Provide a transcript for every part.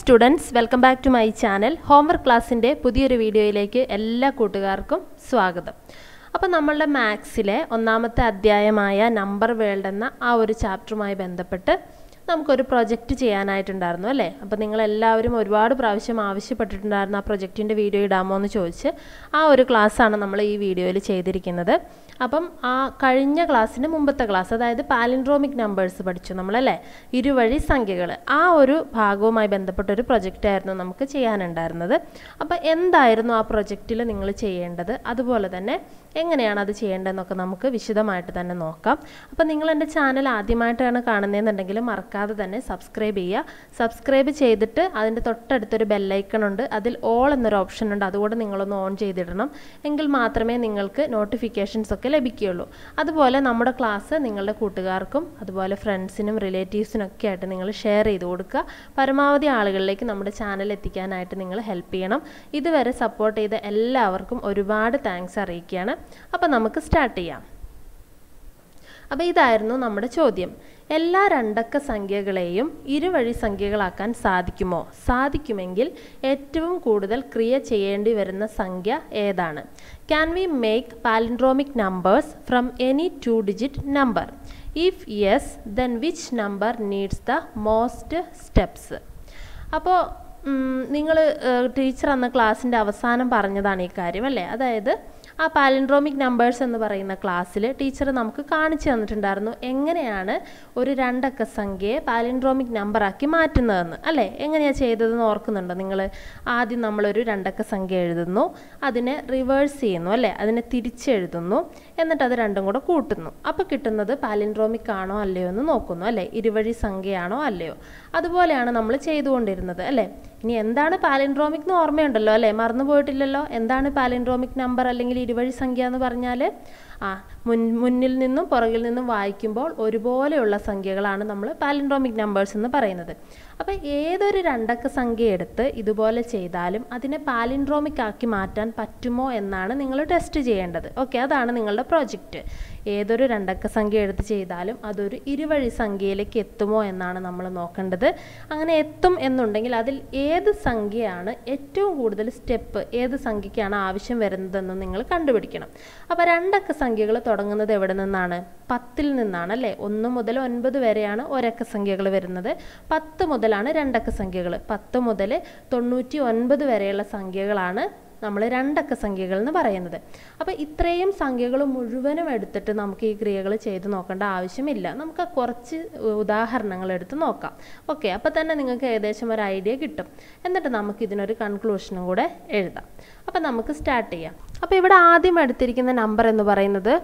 Students welcome back to my channel. Homework ക്ലാസ്സിന്റെ പുതിയൊരു വീഡിയോയിലേക്ക് എല്ലാ കൂട്ടുകാർക്കും സ്വാഗതം. അപ്പോൾ നമ്മളുടെ മാത്സിലെ ഒന്നാമത്തെ അധ്യായമായ നമ്പർ വേൾഡ് എന്ന ആ ഒരു ചാപ്റ്ററുമായി ബന്ധപ്പെട്ട് നമുക്കൊരു പ്രൊജക്റ്റ് ചെയ്യാനായിട്ടുണ്ടായിരുന്നു അല്ലേ? അപ്പോൾ നിങ്ങളെല്ലാവരും ഒരുപാട് പ്രാവശ്യം ആവശ്യപ്പെട്ടിട്ടുണ്ടായിരുന്നു ആ പ്രൊജക്റ്റിന്റെ വീഡിയോ ഇടാമോ എന്ന് ചോദിച്ച് ആ ഒരു ക്ലാസ്സാണ് നമ്മൾ ഈ വീഡിയോയിൽ ചെയ്തിരിക്കുന്നത്. അപ്പം ആ കഴിഞ്ഞ ക്ലാസ്സിന് മുമ്പത്തെ ക്ലാസ് അതായത് പാലിൻഡ്രോമിക് നമ്പേഴ്സ് പഠിച്ചു നമ്മളല്ലേ? ഇരുവഴി സംഖ്യകൾ ആ ഒരു ഭാഗവുമായി ബന്ധപ്പെട്ട ഒരു പ്രൊജക്റ്റായിരുന്നു നമുക്ക് ചെയ്യാനുണ്ടായിരുന്നത്. അപ്പോൾ എന്തായിരുന്നു ആ പ്രൊജക്റ്റിൽ നിങ്ങൾ ചെയ്യേണ്ടത്? അതുപോലെ തന്നെ എങ്ങനെയാണ് അത് ചെയ്യേണ്ടതെന്നൊക്കെ നമുക്ക് വിശദമായിട്ട് തന്നെ നോക്കാം. അപ്പോൾ നിങ്ങൾ എന്റെ ചാനൽ ആദ്യമായിട്ടാണ് കാണുന്നതെന്നുണ്ടെങ്കിൽ മറക്കാതെ തന്നെ സബ്സ്ക്രൈബ് ചെയ്യുക. സബ്സ്ക്രൈബ് ചെയ്തിട്ട് അതിന്റെ തൊട്ടടുത്തൊരു ബെല്ലൈക്കൺ ഉണ്ട്. അതിൽ ഓൾ എന്നൊരു ഓപ്ഷൻ ഉണ്ട്. അതുകൂടെ നിങ്ങളൊന്ന് ഓൺ ചെയ്തിടണം. എങ്കിൽ മാത്രമേ നിങ്ങൾക്ക് നോട്ടിഫിക്കേഷൻസ് ഒക്കെ ലഭിക്കുകയുള്ളൂ. അതുപോലെ നമ്മുടെ ക്ലാസ് നിങ്ങളുടെ കൂട്ടുകാർക്കും അതുപോലെ ഫ്രണ്ട്സിനും റിലേറ്റീവ്സിനും ഒക്കെ ആയിട്ട് നിങ്ങൾ ഷെയർ ചെയ്ത് കൊടുക്കുക. പരമാവധി ആളുകളിലേക്ക് നമ്മുടെ ചാനൽ എത്തിക്കാനായിട്ട് നിങ്ങൾ ഹെൽപ്പ് ചെയ്യണം. ഇതുവരെ സപ്പോർട്ട് ചെയ്ത എല്ലാവർക്കും ഒരുപാട് താങ്ക്സ് അറിയിക്കുകയാണ്. അപ്പോൾ നമുക്ക് സ്റ്റാർട്ട് ചെയ്യാം. അപ്പോൾ ഇതായിരുന്നു നമ്മുടെ ചോദ്യം. എല്ലാ രണ്ടക്ക സംഖ്യകളെയും ഇരുവഴി സംഖ്യകളാക്കാൻ സാധിക്കുമോ? സാധിക്കുമെങ്കിൽ ഏറ്റവും കൂടുതൽ ക്രിയ ചെയ്യേണ്ടി വരുന്ന സംഖ്യ ഏതാണ്? Can we make palindromic numbers from any two digit number if yes then which number needs the most steps അപ്പോൾ നിങ്ങൾ ടീച്ചർ അന്ന് ക്ലാസ്സിന്റെ അവസാനം പറഞ്ഞതാണ് ഈ കാര്യം അല്ലേ? അതായത് ആ പാലൻഡ്രോമിക് നമ്പേഴ്സ് എന്ന് പറയുന്ന ക്ലാസ്സിൽ ടീച്ചർ നമുക്ക് കാണിച്ചു തന്നിട്ടുണ്ടായിരുന്നു എങ്ങനെയാണ് ഒരു രണ്ടക്ക സംഖ്യയെ പാലൻഡ്രോമിക് നമ്പറാക്കി മാറ്റുന്നതെന്ന്. അല്ലേ? എങ്ങനെയാണ് ചെയ്തതെന്ന് ഓർക്കുന്നുണ്ടോ നിങ്ങൾ ആദ്യം നമ്മളൊരു രണ്ടക്ക സംഖ്യ എഴുതുന്നു അതിനെ റിവേഴ്സ് ചെയ്യുന്നു അല്ലേ? അതിനെ തിരിച്ചെഴുതുന്നു എന്നിട്ട് അത് രണ്ടും കൂടെ കൂട്ടുന്നു. അപ്പോൾ കിട്ടുന്നത് പാലിൻഡ്രോമിക് ആണോ അല്ലയോ എന്ന് നോക്കുന്നു അല്ലേ? ഇരുവഴി സംഖ്യയാണോ അല്ലയോ? അതുപോലെയാണ് നമ്മൾ ചെയ്തുകൊണ്ടിരുന്നത് അല്ലേ? ഇനി എന്താണ് പാലിൻഡ്രോമിക് എന്ന് ഓർമ്മയുണ്ടല്ലോ അല്ലേ? മറന്നു പോയിട്ടില്ലല്ലോ? എന്താണ് പാലിൻഡ്രോമിക് നമ്പർ അല്ലെങ്കിൽ ഇരുവഴി സംഖ്യ എന്ന് പറഞ്ഞാൽ ആ മുൻ മുന്നിൽ നിന്നും പുറകിൽ നിന്നും വായിക്കുമ്പോൾ ഒരുപോലെയുള്ള സംഖ്യകളാണ് നമ്മൾ പാലിൻഡ്രോമിക് നമ്പേഴ്സ് എന്ന് പറയുന്നത്. അപ്പോൾ ഏതൊരു രണ്ടക്ക സംഖ്യ എടുത്ത് ഇതുപോലെ ചെയ്താലും അതിനെ പാലിൻഡ്രോമിക് ആക്കി മാറ്റാൻ പറ്റുമോ എന്നാണ് നിങ്ങൾ ടെസ്റ്റ് ചെയ്യേണ്ടത്. ഓക്കെ അതാണ് നിങ്ങളുടെ പ്രോജക്റ്റ്. ഏതൊരു രണ്ടക്ക സംഖ്യ എടുത്ത് ചെയ്താലും അതൊരു ഇരുവഴി സംഖ്യയിലേക്ക് എത്തുമോ എന്നാണ് നമ്മൾ നോക്കേണ്ടത്. അങ്ങനെ എത്തും എന്നുണ്ടെങ്കിൽ അതിൽ ഏത് സംഖ്യയാണ് ഏറ്റവും കൂടുതൽ സ്റ്റെപ്പ് ഏത് സംഖ്യയ്ക്കാണ് ആവശ്യം വരുന്നതെന്ന് നിങ്ങൾ കണ്ടുപിടിക്കണം. അപ്പോൾ രണ്ടക്ക സംഖ്യകൾ തുടങ്ങുന്നത് എവിടെ നിന്നാണ്? പത്തിൽ നിന്നാണ് അല്ലേ? ഒന്ന് മുതൽ ഒൻപത് വരെയാണ് ഒരക്ക സംഖ്യകൾ വരുന്നത്. പത്ത് മുതലാണ് രണ്ടക്ക സംഖ്യകൾ. പത്ത് മുതൽ തൊണ്ണൂറ്റി ഒൻപത് വരെയുള്ള സംഖ്യകളാണ് നമ്മൾ രണ്ടക്ക സംഖ്യകൾ എന്ന് പറയുന്നത്. അപ്പോൾ ഇത്രയും സംഖ്യകൾ മുഴുവനും എടുത്തിട്ട് നമുക്ക് ഈ ക്രിയകൾ ചെയ്ത് നോക്കേണ്ട ആവശ്യമില്ല. നമുക്ക് കുറച്ച് ഉദാഹരണങ്ങൾ എടുത്ത് നോക്കാം. ഓക്കെ അപ്പോൾ തന്നെ നിങ്ങൾക്ക് ഏകദേശം ഒരു ഐഡിയ കിട്ടും. എന്നിട്ട് നമുക്ക് ഇതിനൊരു കൺക്ലൂഷനും കൂടെ എഴുതാം. അപ്പോൾ നമുക്ക് സ്റ്റാർട്ട് ചെയ്യാം. അപ്പോൾ ഇവിടെ ആദ്യം എടുത്തിരിക്കുന്ന നമ്പർ എന്ന് പറയുന്നത്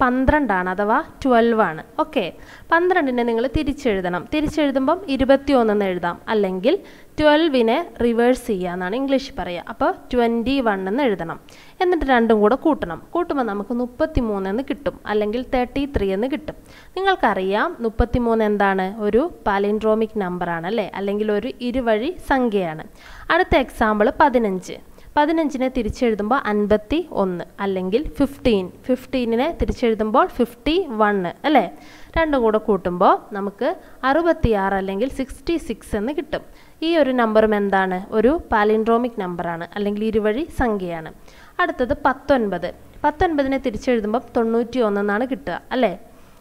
പന്ത്രണ്ടാണ് അഥവാ ട്വൽവ് ആണ് ഓക്കെ. പന്ത്രണ്ടിനെ നിങ്ങൾ തിരിച്ചെഴുതണം. തിരിച്ചെഴുതുമ്പം ഇരുപത്തി ഒന്നെന്ന് എഴുതാം. അല്ലെങ്കിൽ ട്വൽവിനെ റിവേഴ്സ് ചെയ്യുക എന്നാണ് ഇംഗ്ലീഷ് പറയുക. അപ്പോൾ ട്വന്റി വൺ എന്ന് എഴുതണം. എന്നിട്ട് രണ്ടും കൂടെ കൂട്ടണം. കൂട്ടുമ്പോൾ നമുക്ക് മുപ്പത്തി മൂന്നെന്ന് കിട്ടും. അല്ലെങ്കിൽ തേർട്ടി ത്രീ എന്ന് കിട്ടും. നിങ്ങൾക്കറിയാം മുപ്പത്തി മൂന്ന് എന്താണ്? ഒരു പാലിൻഡ്രോമിക് നമ്പറാണ് അല്ലേ? അല്ലെങ്കിൽ ഒരു ഇരുവഴി സംഖ്യയാണ്. അടുത്ത എക്സാമ്പിൾ പതിനഞ്ച്. പതിനഞ്ചിനെ തിരിച്ചെഴുതുമ്പോൾ അൻപത്തി ഒന്ന് അല്ലെങ്കിൽ ഫിഫ്റ്റീൻ ഫിഫ്റ്റീനിനെ തിരിച്ചെഴുതുമ്പോൾ ഫിഫ്റ്റി വണ്ണ് അല്ലേ? രണ്ടും കൂടെ കൂട്ടുമ്പോൾ നമുക്ക് അറുപത്തിയാറ് അല്ലെങ്കിൽ സിക്സ്റ്റി സിക്സ് എന്ന് കിട്ടും. ഈ ഒരു നമ്പറും എന്താണ്? ഒരു പാലിൻഡ്രോമിക് നമ്പറാണ് അല്ലെങ്കിൽ ഇരുവഴി സംഖ്യയാണ്. അടുത്തത് പത്തൊൻപത്. പത്തൊൻപതിനെ തിരിച്ചെഴുതുമ്പോൾ തൊണ്ണൂറ്റി ഒന്നെന്നാണ് കിട്ടുക അല്ലേ?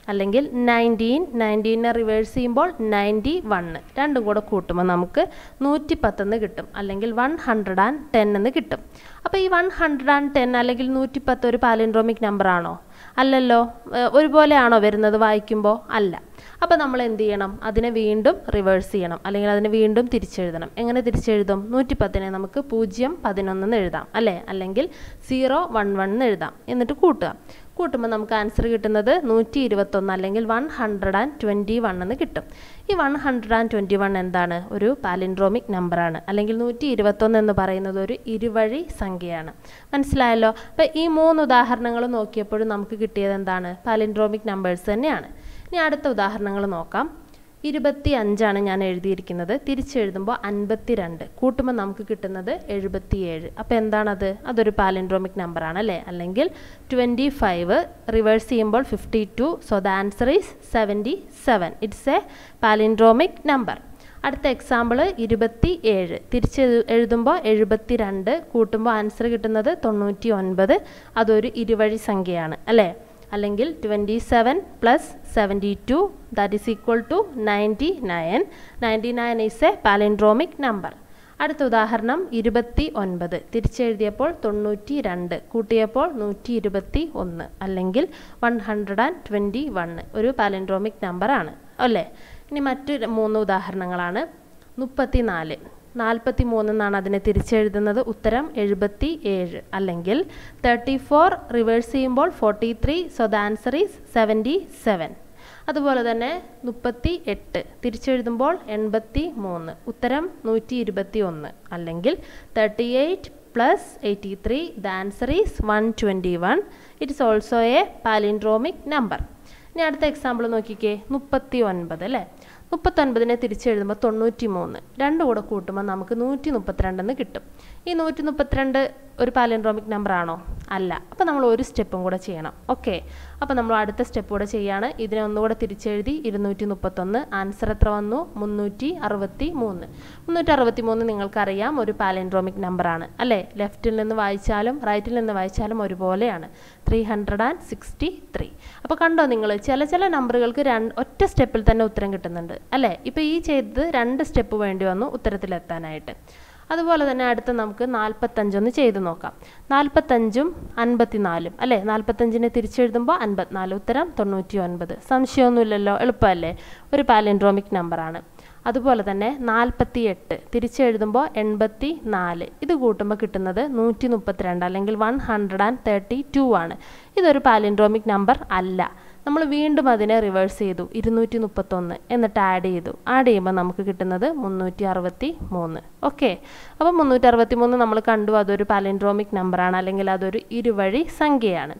അല്ലെങ്കിൽ നയന്റീൻ നയന്റീനെ റിവേഴ്സ് ചെയ്യുമ്പോൾ നയന്റി വണ്ണ് രണ്ടും കൂടെ കൂട്ടുമ്പോൾ നമുക്ക് നൂറ്റി പത്തെന്ന് കിട്ടും. അല്ലെങ്കിൽ വൺ ഹൺഡ്രഡ് ആൻഡ് ടെൻ എന്ന് കിട്ടും. അപ്പോൾ ഈ വൺ ഹൺഡ്രഡ് ആൻഡ് ടെൻ അല്ലെങ്കിൽ നൂറ്റി പത്ത് ഒരു പാലിൻഡ്രോമിക് നമ്പർ ആണോ? അല്ലല്ലോ. ഒരുപോലെയാണോ വരുന്നത് വായിക്കുമ്പോൾ അല്ല. അപ്പോൾ നമ്മൾ എന്ത് ചെയ്യണം? അതിനെ വീണ്ടും റിവേഴ്സ് ചെയ്യണം. അല്ലെങ്കിൽ അതിനെ വീണ്ടും തിരിച്ചെഴുതണം. എങ്ങനെ തിരിച്ചെഴുതും? നൂറ്റി പത്തിനെ നമുക്ക് പൂജ്യം പതിനൊന്നെന്ന് എഴുതാം. അല്ലേ? അല്ലെങ്കിൽ സീറോ വൺ വൺ എന്ന് എഴുതാം. എന്നിട്ട് കൂട്ടുക. കൂട്ടുമ്പോൾ നമുക്ക് ആൻസർ കിട്ടുന്നത് നൂറ്റി ഇരുപത്തൊന്ന് അല്ലെങ്കിൽ one hundred and twenty one എന്ന് കിട്ടും. ഈ one hundred and twenty one എന്താണ്? ഒരു പാലിൻഡ്രോമിക് നമ്പറാണ് അല്ലെങ്കിൽ നൂറ്റി ഇരുപത്തൊന്ന് എന്ന് പറയുന്നത് ഒരു ഇരുവഴി സംഖ്യയാണ്. മനസ്സിലായല്ലോ? അപ്പോൾ ഈ മൂന്ന് ഉദാഹരണങ്ങൾ നോക്കിയപ്പോഴും നമുക്ക് കിട്ടിയത് എന്താണ്? പാലിൻഡ്രോമിക് നമ്പേഴ്സ് തന്നെയാണ്. ഇനി അടുത്ത ഉദാഹരണങ്ങൾ നോക്കാം. ഇരുപത്തി അഞ്ചാണ് ഞാൻ എഴുതിയിരിക്കുന്നത്. തിരിച്ചെഴുതുമ്പോൾ അൻപത്തി രണ്ട് കൂട്ടുമ്പോൾ നമുക്ക് കിട്ടുന്നത് എഴുപത്തിയേഴ്. അപ്പോൾ എന്താണത്? അതൊരു പാലിൻഡ്രോമിക് നമ്പറാണ് അല്ലേ? അല്ലെങ്കിൽ ട്വന്റി ഫൈവ് റിവേഴ്സ് ചെയ്യുമ്പോൾ fifty two. So the answer is seventy seven. It's a palindromic number. അടുത്ത എക്സാമ്പിൾ ഇരുപത്തി ഏഴ് തിരിച്ച് എഴുതുമ്പോൾ എഴുപത്തി രണ്ട് കൂട്ടുമ്പോൾ ആൻസർ കിട്ടുന്നത് തൊണ്ണൂറ്റി ഒൻപത് അതൊരു ഇരുവഴി സംഖ്യയാണ്. അല്ലേ? അല്ലെങ്കിൽ twenty seven plus seventy two that is equal to ninety nine ninety nine is a palindromic number അടുത്ത ഉദാഹരണം ഇരുപത്തി ഒൻപത് തിരിച്ചെഴുതിയപ്പോൾ തൊണ്ണൂറ്റി രണ്ട് കൂട്ടിയപ്പോൾ നൂറ്റി ഇരുപത്തി ഒന്ന് അല്ലെങ്കിൽ one hundred and twenty one ഒരു പാലൻഡ്രോമിക് നമ്പറാണ് അല്ലേ? ഇനി മറ്റു മൂന്ന് ഉദാഹരണങ്ങളാണ്. മുപ്പത്തി നാല് നാൽപ്പത്തി മൂന്ന് എന്നാണ് അതിനെ തിരിച്ചെഴുതുന്നത്. ഉത്തരം എഴുപത്തി ഏഴ് അല്ലെങ്കിൽ തേർട്ടി ഫോർ റിവേഴ്സ് ചെയ്യുമ്പോൾ forty three so the answer is seventy seven അതുപോലെ തന്നെ മുപ്പത്തി എട്ട് തിരിച്ചെഴുതുമ്പോൾ എൺപത്തി മൂന്ന് ഉത്തരം നൂറ്റി ഇരുപത്തി ഒന്ന് അല്ലെങ്കിൽ thirty eight plus eighty three the answer is one twenty one it's also a palindromic number ഇനി അടുത്ത എക്സാമ്പിൾ നോക്കിക്കേ. മുപ്പത്തി ഒൻപത് അല്ലേ? മുപ്പത്തൊൻപതിനെ തിരിച്ചെഴുതുമ്പോൾ തൊണ്ണൂറ്റി മൂന്ന് രണ്ടും കൂടെ കൂട്ടുമ്പോൾ നമുക്ക് നൂറ്റി മുപ്പത്തിരണ്ടെന്ന് കിട്ടും. ഈ നൂറ്റി മുപ്പത്തിരണ്ട് ഒരു പാലൻഡ്രോമിക് നമ്പർ ആണോ? അല്ല. അപ്പോൾ നമ്മൾ ഒരു സ്റ്റെപ്പും കൂടെ ചെയ്യണം. ഓക്കെ. അപ്പോൾ നമ്മൾ അടുത്ത സ്റ്റെപ്പ് കൂടെ ചെയ്യാണ്. ഇതിനെ ഒന്നുകൂടെ തിരിച്ചെഴുതി ഇരുന്നൂറ്റി മുപ്പത്തൊന്ന് ആൻസർ എത്ര വന്നു? മുന്നൂറ്റി അറുപത്തി മൂന്ന് മുന്നൂറ്റി അറുപത്തി മൂന്ന് നിങ്ങൾക്കറിയാം ഒരു പാലിൻഡ്രോമിക് നമ്പറാണ് അല്ലേ? ലെഫ്റ്റിൽ നിന്ന് വായിച്ചാലും റൈറ്റിൽ നിന്ന് വായിച്ചാലും ഒരുപോലെയാണ്. Three hundred and sixty three അപ്പോൾ കണ്ടോ നിങ്ങൾ ചില ചില നമ്പറുകൾക്ക് രണ്ട് ഒറ്റ സ്റ്റെപ്പിൽ തന്നെ ഉത്തരം കിട്ടുന്നുണ്ട്. അല്ലേ? ഇപ്പോൾ ഈ ചെയ്തത് രണ്ട് സ്റ്റെപ്പ് വേണ്ടി വന്നു ഉത്തരത്തിലെത്താനായിട്ട്. അതുപോലെ തന്നെ അടുത്ത നമുക്ക് നാൽപ്പത്തഞ്ചൊന്ന് ചെയ്ത് നോക്കാം. നാൽപ്പത്തഞ്ചും അൻപത്തിനാലും അല്ലേ? നാൽപ്പത്തഞ്ചിനെ തിരിച്ചെഴുതുമ്പോൾ അൻപത്തിനാല് ഉത്തരം തൊണ്ണൂറ്റി ഒൻപത് സംശയമൊന്നുമില്ലല്ലോ എളുപ്പമല്ലേ? ഒരു പാലിൻഡ്രോമിക് നമ്പറാണ്. അതുപോലെ തന്നെ നാൽപ്പത്തി എട്ട് തിരിച്ചെഴുതുമ്പോൾ എൺപത്തി നാല് ഇത് കൂട്ടുമ്പോൾ കിട്ടുന്നത് നൂറ്റി മുപ്പത്തിരണ്ട് അല്ലെങ്കിൽ one hundred and thirty two ആണ്. ഇതൊരു പാലിൻഡ്രോമിക് നമ്പർ അല്ല. നമ്മൾ വീണ്ടും അതിനെ റിവേഴ്സ് ചെയ്തു. ഇരുന്നൂറ്റി മുപ്പത്തൊന്ന് എന്നിട്ട് ആഡ് ചെയ്തു. ആഡ് ചെയ്യുമ്പോൾ നമുക്ക് കിട്ടുന്നത് മുന്നൂറ്റി അറുപത്തി മൂന്ന് ഓക്കെ അപ്പോൾ മുന്നൂറ്റി അറുപത്തി മൂന്ന് നമ്മൾ കണ്ടു അതൊരു പാലിൻഡ്രോമിക് നമ്പറാണ് അല്ലെങ്കിൽ അതൊരു ഇരുവഴി സംഖ്യയാണ്.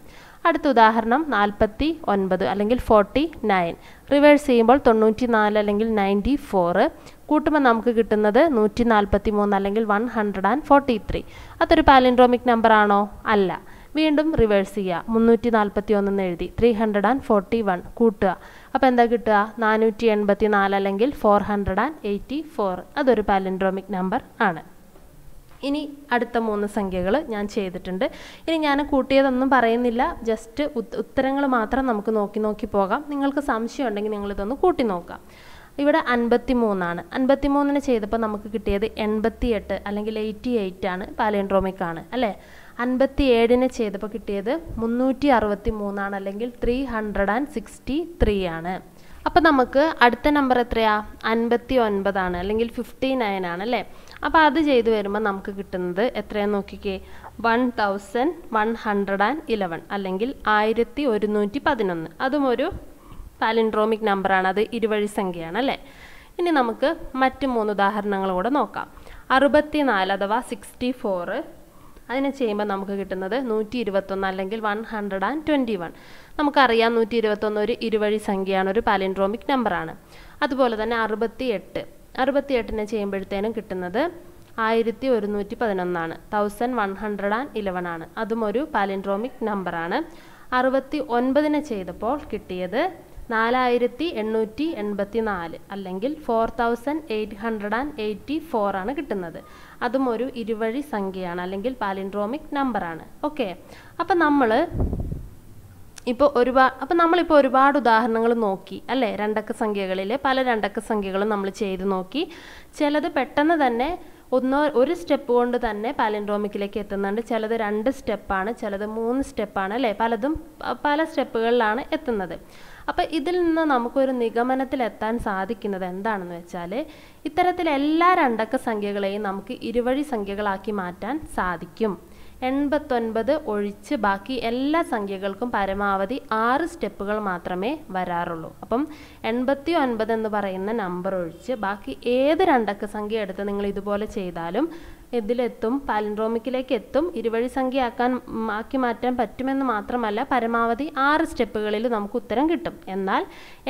അടുത്ത ഉദാഹരണം നാൽപ്പത്തി ഒൻപത് അല്ലെങ്കിൽ ഫോർട്ടി നയൻ റിവേഴ്സ് ചെയ്യുമ്പോൾ തൊണ്ണൂറ്റി നാല് അല്ലെങ്കിൽ നയന്റി ഫോറ് കൂട്ടുമ്പോൾ നമുക്ക് കിട്ടുന്നത് നൂറ്റി നാൽപ്പത്തി മൂന്ന് അല്ലെങ്കിൽ one hundred and forty three അതൊരു പാലിൻഡ്രോമിക് നമ്പറാണോ അല്ല. വീണ്ടും റിവേഴ്സ് ചെയ്യുക. മുന്നൂറ്റി നാൽപ്പത്തി ഒന്നെന്ന് എഴുതി. Three hundred and forty one കൂട്ടുക. അപ്പോൾ എന്താ കിട്ടുക? നാനൂറ്റി എൺപത്തി നാല് അല്ലെങ്കിൽ four hundred and eighty four അതൊരു പാലിൻഡ്രോമിക് നമ്പർ ആണ്. ഇനി അടുത്ത മൂന്ന് സംഖ്യകൾ ഞാൻ ചെയ്തിട്ടുണ്ട്. ഇനി ഞാൻ കൂട്ടിയതൊന്നും പറയുന്നില്ല. ജസ്റ്റ് ഉത്തരങ്ങൾ മാത്രം നമുക്ക് നോക്കി നോക്കി പോകാം. നിങ്ങൾക്ക് സംശയം ഉണ്ടെങ്കിൽ നിങ്ങളിതൊന്ന് കൂട്ടി നോക്കാം. ഇവിടെ അൻപത്തി മൂന്നാണ് അൻപത്തി മൂന്നിന് ചെയ്തപ്പോൾ നമുക്ക് കിട്ടിയത് എൺപത്തി എട്ട് അല്ലെങ്കിൽ എയ്റ്റി എയ്റ്റ് ആണ് പാലിയൻഡ്രോമിക് ആണ് അല്ലേ? അൻപത്തി ഏഴിന് ചെയ്തപ്പോൾ കിട്ടിയത് മുന്നൂറ്റി അറുപത്തി മൂന്നാണ് അല്ലെങ്കിൽ three hundred and sixty three ആണ്. അപ്പോൾ നമുക്ക് അടുത്ത നമ്പർ എത്രയാ? അൻപത്തി ഒൻപതാണ് അല്ലെങ്കിൽ ഫിഫ്റ്റി നയൻ ആണ് അല്ലേ? അപ്പോൾ അത് ചെയ്തു വരുമ്പോൾ നമുക്ക് കിട്ടുന്നത് എത്രയാന്ന് നോക്കിക്കേ? One thousand one hundred and eleven അല്ലെങ്കിൽ ആയിരത്തി ഒരുന്നൂറ്റി പതിനൊന്ന് അതും ഒരു പാലിൻഡ്രോമിക് നമ്പറാണ് അത് ഇരുവഴി സംഖ്യയാണ് അല്ലേ? ഇനി നമുക്ക് മറ്റ് മൂന്ന് ഉദാഹരണങ്ങൾ കൂടെ നോക്കാം. അറുപത്തി നാല് അഥവാ സിക്സ്റ്റി ഫോറ് അതിനെ ചെയ്യുമ്പോൾ നമുക്ക് കിട്ടുന്നത് നൂറ്റി ഇരുപത്തൊന്ന് അല്ലെങ്കിൽ one hundred and twenty one. നമുക്കറിയാം നൂറ്റി ഇരുപത്തൊന്ന് ഒരു ഇരുവഴി സംഖ്യയാണ് ഒരു പാലിൻഡ്രോമിക് നമ്പറാണ്. അതുപോലെ തന്നെ അറുപത്തി എട്ട് അറുപത്തി എട്ടിനെ ചെയ്യുമ്പോഴത്തേനും കിട്ടുന്നത് ആയിരത്തി ഒരുന്നൂറ്റി പതിനൊന്നാണ് thousand one hundred and eleven ആണ്. അതും ഒരു പാലിൻഡ്രോമിക് നമ്പറാണ്. അറുപത്തി ഒൻപതിനെ ചെയ്തപ്പോൾ കിട്ടിയത് നാലായിരത്തി എണ്ണൂറ്റി എൺപത്തി നാല് അല്ലെങ്കിൽ four thousand eight hundred and eighty four ആണ് കിട്ടുന്നത്. അതും ഒരു ഇരുവഴി സംഖ്യയാണ് അല്ലെങ്കിൽ പാലിൻഡ്രോമിക് നമ്പറാണ്. ഓക്കെ. അപ്പം നമ്മൾ ഇപ്പോൾ ഒരുപാട് അപ്പം നമ്മളിപ്പോൾ ഒരുപാട് ഉദാഹരണങ്ങൾ നോക്കി അല്ലേ? രണ്ടക്ക സംഖ്യകളിൽ പല രണ്ടക്ക സംഖ്യകളും നമ്മൾ ചെയ്ത് നോക്കി. ചിലത് പെട്ടെന്ന് തന്നെ ഒന്നോ ഒരു സ്റ്റെപ്പ് കൊണ്ട് തന്നെ പാലിൻഡ്രോമിക്കിലേക്ക് എത്തുന്നുണ്ട്. ചിലത് രണ്ട് സ്റ്റെപ്പാണ് ചിലത് മൂന്ന് സ്റ്റെപ്പാണ് അല്ലേ? പലതും പല സ്റ്റെപ്പുകളിലാണ് എത്തുന്നത്. അപ്പോൾ ഇതിൽ നിന്ന് നമുക്കൊരു നിഗമനത്തിലെത്താൻ സാധിക്കുന്നത് എന്താണെന്ന് വെച്ചാൽ ഇത്തരത്തിൽ എല്ലാ രണ്ടക്ക സംഖ്യകളെയും നമുക്ക് ഇരുവഴി സംഖ്യകളാക്കി മാറ്റാൻ സാധിക്കും. എൺപത്തൊൻപത് ഒഴിച്ച് ബാക്കി എല്ലാ സംഖ്യകൾക്കും പരമാവധി ആറ് സ്റ്റെപ്പുകൾ മാത്രമേ വരാറുള്ളൂ. അപ്പം എൺപത്തി ഒൻപത് എന്ന് പറയുന്ന നമ്പർ ഒഴിച്ച് ബാക്കി ഏത് രണ്ടക്ക സംഖ്യ എടുത്ത് നിങ്ങൾ ഇതുപോലെ ചെയ്താലും ഇതിലെത്തും പാലൻഡ്രോമിക്കിലേക്ക് എത്തും ഇരുവഴി സംഖ്യ ആക്കാൻ ആക്കി മാറ്റാൻ പറ്റുമെന്ന് മാത്രമല്ല പരമാവധി ആറ് സ്റ്റെപ്പുകളിൽ നമുക്ക് ഉത്തരം കിട്ടും. എന്നാൽ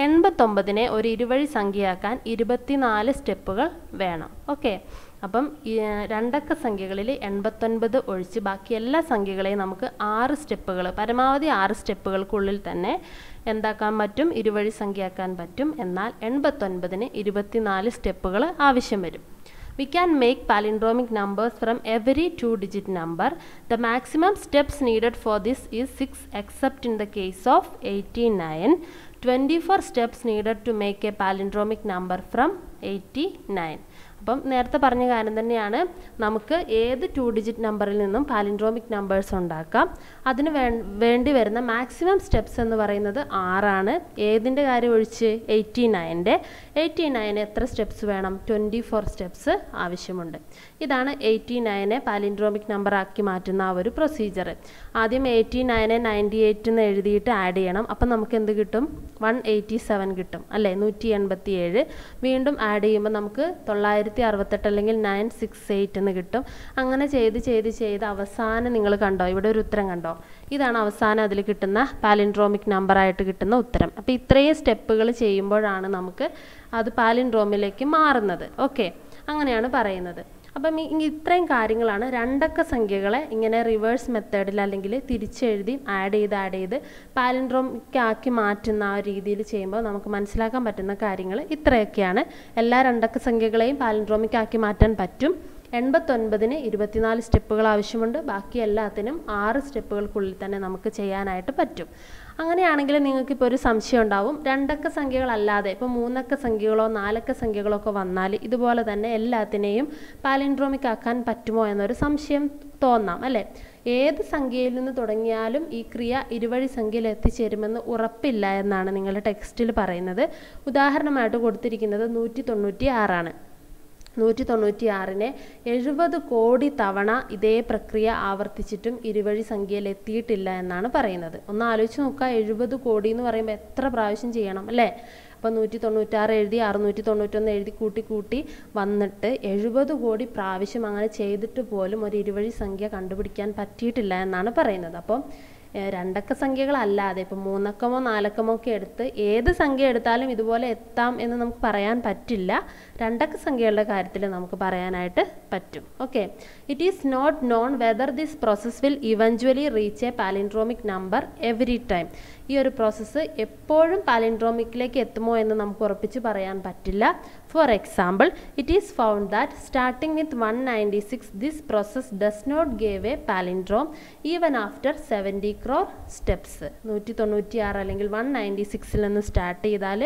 എൺപത്തൊമ്പതിനെ ഒരു ഇരുവഴി സംഖ്യയാക്കാൻ ഇരുപത്തിനാല് സ്റ്റെപ്പുകൾ വേണം. ഓക്കെ? അപ്പം രണ്ടക്ക സംഖ്യകളിൽ എൺപത്തൊൻപത് ഒഴിച്ച് ബാക്കി എല്ലാ സംഖ്യകളെയും നമുക്ക് ആറ് സ്റ്റെപ്പുകൾ പരമാവധി ആറ് സ്റ്റെപ്പുകൾക്കുള്ളിൽ തന്നെ എന്താക്കാൻ പറ്റും? ഇരുവഴി സംഖ്യയാക്കാൻ പറ്റും. എന്നാൽ എൺപത്തൊൻപതിന് ഇരുപത്തിനാല് സ്റ്റെപ്പുകൾ ആവശ്യം വരും. We can make palindromic numbers from every two digit number the maximum steps needed for this is six except in the case of eighty nine twenty four steps needed to make a palindromic number from eighty nine അപ്പം നേരത്തെ പറഞ്ഞ കാര്യം തന്നെയാണ്. നമുക്ക് ഏത് two digit നമ്പറിൽ നിന്നും palindromic numbers ഉണ്ടാക്കാം. അതിന് വേണ്ടി വരുന്ന മാക്സിമം സ്റ്റെപ്സ് എന്ന് പറയുന്നത് ആറാണ്. ഏതിന്റെ കാര്യം ഒഴിച്ച്? എയ്റ്റി നയന്റെ എയ്റ്റി നയന് എത്ര സ്റ്റെപ്സ് വേണം? ട്വന്റി ഫോർ സ്റ്റെപ്സ് ആവശ്യമുണ്ട്. ഇതാണ് എയ്റ്റി നയനെ പാലിൻഡ്രോമിക് നമ്പർ ആക്കി മാറ്റുന്ന ആ ഒരു പ്രൊസീജിയർ ആദ്യം എയ്റ്റി നയനെ നയന്റി എയ്റ്റ് എന്ന് എഴുതിയിട്ട് ആഡ് ചെയ്യണം. അപ്പം നമുക്ക് എന്ത് കിട്ടും? വൺ എയ്റ്റി സെവൻ കിട്ടും. അല്ലേ? നൂറ്റി എൺപത്തി ഏഴ് വീണ്ടും ആഡ് ചെയ്യുമ്പോൾ നമുക്ക് തൊള്ളായിരത്തി അറുപത്തെട്ട് അല്ലെങ്കിൽ നയൻ സിക്സ് എയ്റ്റ് എന്ന് കിട്ടും. അങ്ങനെ ചെയ്ത് ചെയ്ത് ചെയ്ത് അവസാനം നിങ്ങൾ കണ്ടോ? ഇവിടെ ഒരു ഉത്തരം കണ്ടോ? ഇതാണ് അവസാനം അതിൽ കിട്ടുന്ന പാലിൻഡ്രോമിക് നമ്പറായിട്ട് കിട്ടുന്ന ഉത്തരം. അപ്പോൾ ഇത്രയും സ്റ്റെപ്പുകൾ ചെയ്യുമ്പോഴാണ് നമുക്ക് അത് പാലിൻഡ്രോമിലേക്ക് മാറുന്നത്. ഓക്കെ അങ്ങനെയാണ് പറയുന്നത്. അപ്പം ഇത്രയും കാര്യങ്ങളാണ്. രണ്ടക്ക സംഖ്യകളെ ഇങ്ങനെ റിവേഴ്സ് മെത്തേഡിൽ അല്ലെങ്കിൽ തിരിച്ചെഴുതി ആഡ് ചെയ്ത് ആഡ് ചെയ്ത് പാലിൻഡ്രോമിക് ആക്കി മാറ്റുന്ന ആ രീതിയിൽ ചെയ്യുമ്പോൾ നമുക്ക് മനസ്സിലാക്കാൻ പറ്റുന്ന കാര്യങ്ങൾ ഇത്രയൊക്കെയാണ്. എല്ലാ രണ്ടക്ക സംഖ്യകളെയും പാലിൻഡ്രോമിക് ആക്കി മാറ്റാൻ പറ്റും. എൺപത്തൊൻപതിന് ഇരുപത്തിനാല് സ്റ്റെപ്പുകൾ ആവശ്യമുണ്ട്. ബാക്കി എല്ലാത്തിനും ആറ് സ്റ്റെപ്പുകൾക്കുള്ളിൽ തന്നെ നമുക്ക് ചെയ്യാനായിട്ട് പറ്റും. അങ്ങനെയാണെങ്കിൽ നിങ്ങൾക്ക് ഇപ്പോൾ ഒരു സംശയം ഉണ്ടാവും. രണ്ടക്ക സംഖ്യകളല്ലാതെ ഇപ്പോൾ മൂന്നക്ക സംഖ്യകളോ നാലക്ക സംഖ്യകളോ ഒക്കെ വന്നാൽ ഇതുപോലെ തന്നെ എല്ലാത്തിനെയും പാലിൻഡ്രോമിക് ആക്കാൻ പറ്റുമോ എന്നൊരു സംശയം തോന്നാം അല്ലേ? ഏത് സംഖ്യയിൽ നിന്ന് തുടങ്ങിയാലും ഈ ക്രിയ ഇരുവഴി സംഖ്യയിൽ എത്തിച്ചേരുമെന്ന് ഉറപ്പില്ല എന്നാണ് നിങ്ങളുടെ ടെക്സ്റ്റിൽ പറയുന്നത്. ഉദാഹരണമായിട്ട് കൊടുത്തിരിക്കുന്നത് നൂറ്റി തൊണ്ണൂറ്റി ആറാണ് നൂറ്റി തൊണ്ണൂറ്റി ആറിന് എഴുപത് കോടി തവണ ഇതേ പ്രക്രിയ ആവർത്തിച്ചിട്ടും ഇരുവഴി സംഖ്യയിൽ എത്തിയിട്ടില്ല എന്നാണ് പറയുന്നത്. ഒന്ന് ആലോചിച്ച് നോക്കുക എഴുപത് കോടി എന്ന് പറയുമ്പോൾ എത്ര പ്രാവശ്യം ചെയ്യണം അല്ലേ? അപ്പോൾ നൂറ്റി തൊണ്ണൂറ്റാറ് എഴുതി അറുന്നൂറ്റി തൊണ്ണൂറ്റൊന്ന് എഴുതി കൂട്ടി കൂട്ടി വന്നിട്ട് എഴുപത് കോടി പ്രാവശ്യം അങ്ങനെ ചെയ്തിട്ട് പോലും ഒരു ഇരുവഴി സംഖ്യ കണ്ടുപിടിക്കാൻ പറ്റിയിട്ടില്ല എന്നാണ് പറയുന്നത്. അപ്പം രണ്ടക്ക സംഖ്യകളല്ലാതെ ഇപ്പം മൂന്നക്കമോ നാലക്കമോ ഒക്കെ എടുത്ത് ഏത് സംഖ്യ എടുത്താലും ഇതുപോലെ എത്താം എന്ന് നമുക്ക് പറയാൻ പറ്റില്ല. രണ്ടക്ക സംഖ്യകളുടെ കാര്യത്തിൽ നമുക്ക് പറയാനായിട്ട് പറ്റും. Okay. It is not known whether this process will eventually reach a palindromic number every time ഈ ഒരു പ്രോസസ്സ് എപ്പോഴും പാലിൻഡ്രോമിക്കിലേക്ക് എത്തുമോ എന്ന് നമുക്ക് ഉറപ്പിച്ച് പറയാൻ പറ്റില്ല. For example it is found that starting with one ninety six this process does not gave a palindrome even after seventy crore steps നൂറ്റി തൊണ്ണൂറ്റി ആറ് അല്ലെങ്കിൽ വൺ നയന്റി സിക്സിൽ നിന്ന് സ്റ്റാർട്ട് ചെയ്താൽ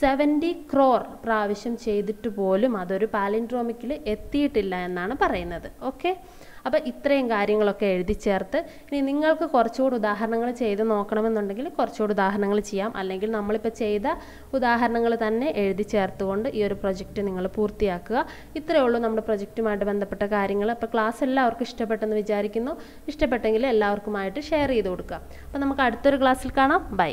സെവന്റി ക്രോർ പ്രാവശ്യം ചെയ്തിട്ട് പോലും അതൊരു പാലിൻഡ്രോമിക്കിൽ എത്തിയിട്ടില്ല എന്നാണ് പറയുന്നത്. ഓക്കെ അപ്പോൾ ഇത്രയും കാര്യങ്ങളൊക്കെ എഴുതി ചേർത്ത് ഇനി നിങ്ങൾക്ക് കുറച്ചുകൂടി ഉദാഹരണങ്ങൾ ചെയ്ത് നോക്കണമെന്നുണ്ടെങ്കിൽ കുറച്ചുകൂടി ഉദാഹരണങ്ങൾ ചെയ്യാം. അല്ലെങ്കിൽ നമ്മളിപ്പോൾ ചെയ്ത ഉദാഹരണങ്ങൾ തന്നെ എഴുതി ചേർത്തുകൊണ്ട് ഈ ഒരു പ്രൊജക്റ്റ് നിങ്ങൾ പൂർത്തിയാക്കുക. ഇത്രയേ ഉള്ളൂ നമ്മുടെ പ്രൊജക്റ്റുമായിട്ട് ബന്ധപ്പെട്ട കാര്യങ്ങൾ. അപ്പോൾ ക്ലാസ് എല്ലാവർക്കും ഇഷ്ടപ്പെട്ടെന്ന് വിചാരിക്കുന്നു. ഇഷ്ടപ്പെട്ടെങ്കിൽ എല്ലാവർക്കുമായിട്ട് ഷെയർ ചെയ്ത് കൊടുക്കുക. അപ്പോൾ നമുക്ക് അടുത്തൊരു ക്ലാസ്സിൽ കാണാം. ബൈ.